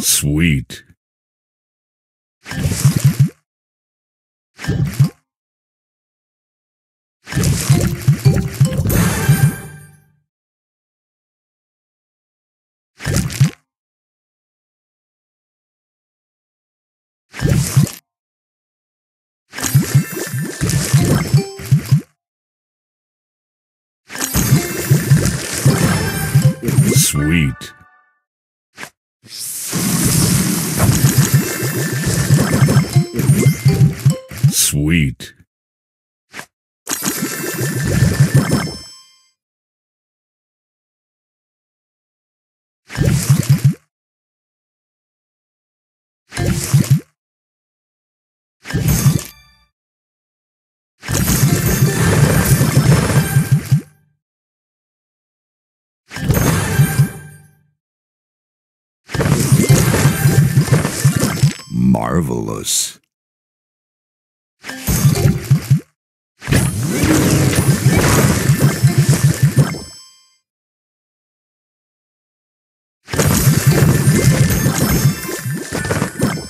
Sweet. Sweet. Sweet. Marvelous.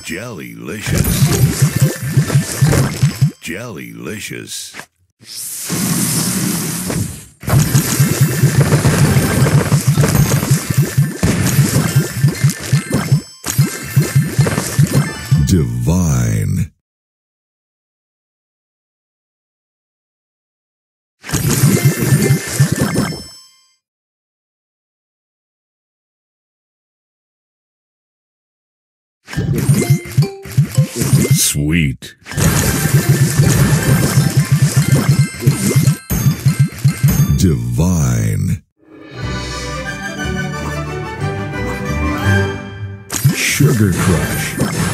Jellylicious. Jellylicious. Divine. Sweet. Divine. Sugar Crush.